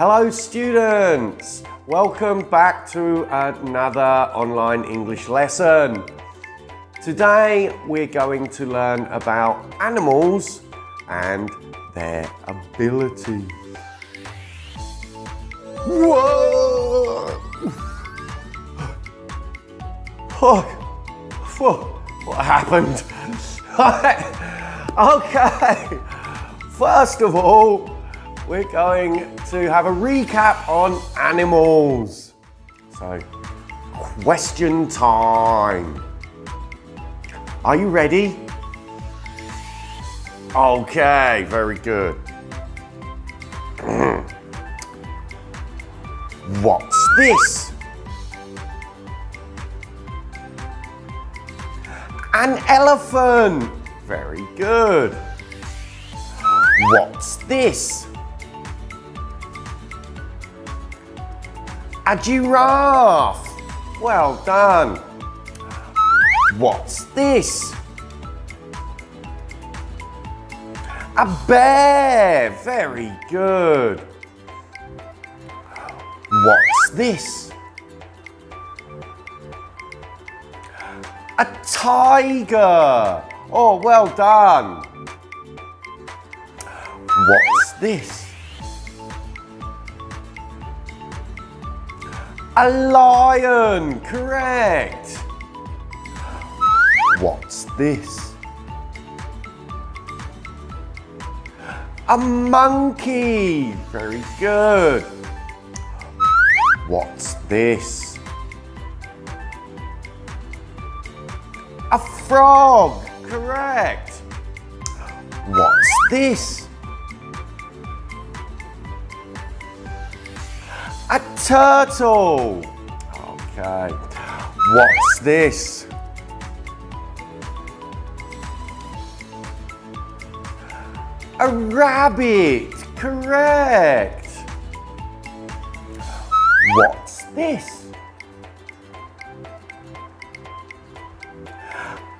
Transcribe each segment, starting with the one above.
Hello students! Welcome back to another online English lesson. Today we're going to learn about animals and their abilities. Whoa! Oh, what happened? okay, first of all, we're going to have a recap on animals. So, question time. Are you ready? Okay, very good. What's this? An elephant. Very good. What's this? A giraffe. Well done. What's this? A bear. Very good. What's this? A tiger. Oh, well done. What's this? A lion, correct. What's this? A monkey, very good. What's this? A frog, correct. What's this? A turtle. Okay. What's this? A rabbit. Correct. What's this?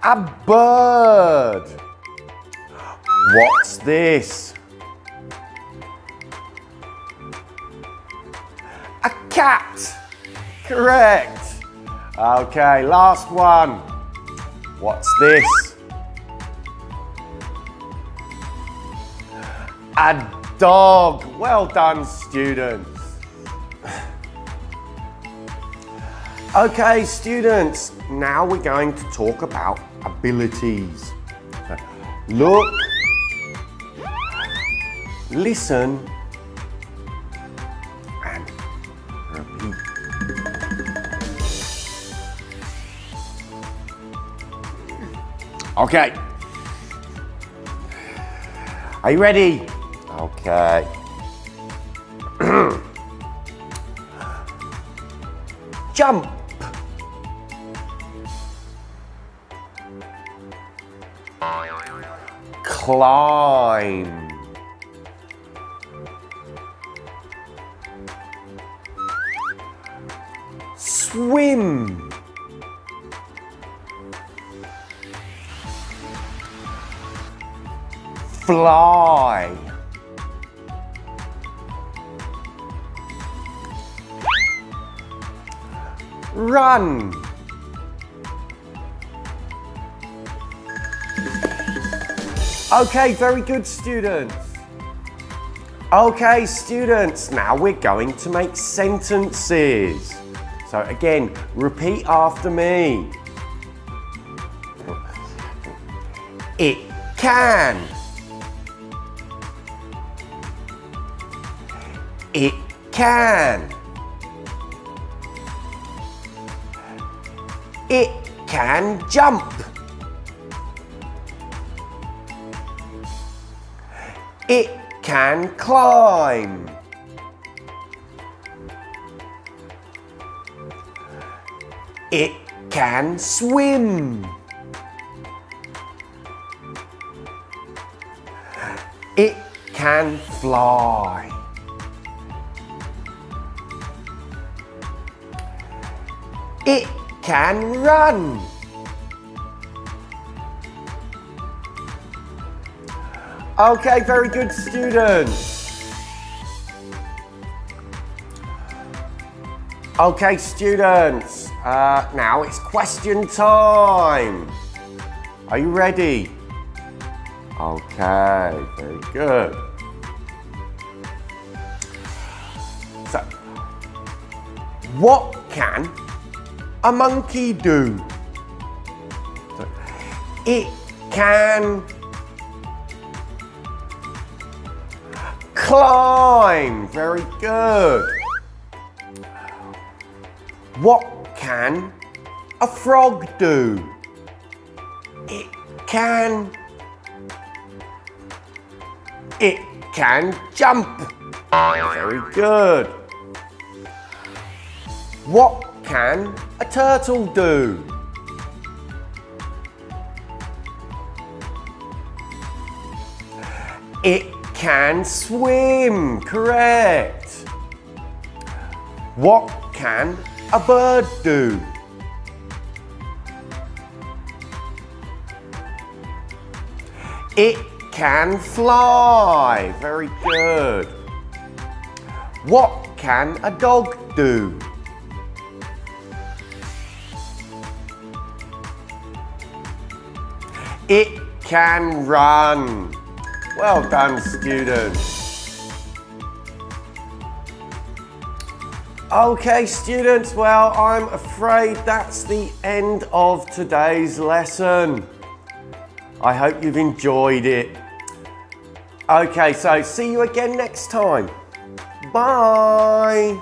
A bird. What's this? Cat. Correct. Okay, last one. What's this? A dog. Well done, students. Okay, students, now we're going to talk about abilities. Look, listen, Okay. Are you ready? Okay. Jump. Climb. Swim. Fly. Run. Okay, very good students. Okay, students, now we're going to make sentences. So again, repeat after me. It can. It can. It can jump. It can climb. It can swim. It can fly. It can run. Okay, very good students. Okay, students, uh, now it's question time. Are you ready? Okay, very good. So, what can a monkey do? It can climb. Very good. What can a frog do? It can. It can jump. Very good. What can a turtle do? It can swim, correct. What can a bird do? It can fly, very good. What can a dog do? It can run. Well done, students. Okay, students, well, I'm afraid that's the end of today's lesson. I hope you've enjoyed it. Okay, so see you again next time. Bye.